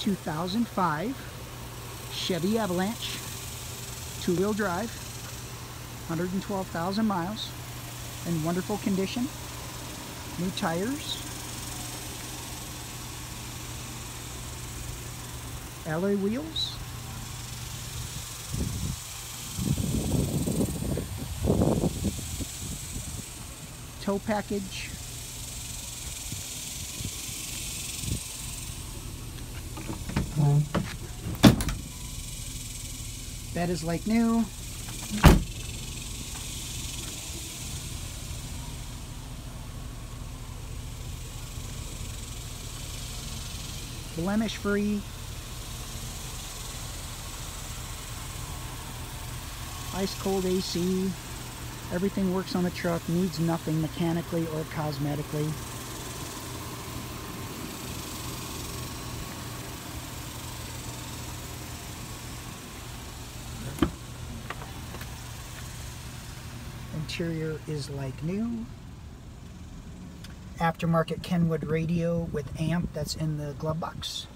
2005 Chevy Avalanche, two-wheel drive, 112,000 miles, in wonderful condition. New tires, alloy wheels, tow package, Bed is like new. Blemish free. Ice cold AC. Everything works on the truck, needs nothing mechanically or cosmetically. Interior is like new. Aftermarket Kenwood radio with amp that's in the glove box.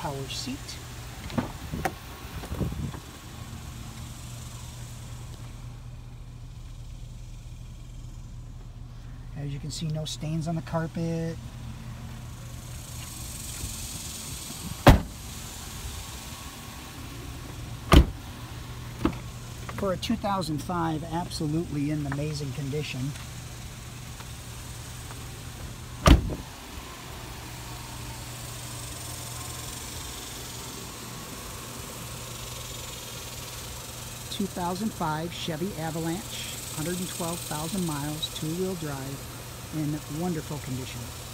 Power seat. As you can see, no stains on the carpet, for a 2005, absolutely in amazing condition. Two thousand five Chevy Avalanche, 112,000 miles, two-wheel drive, in wonderful condition.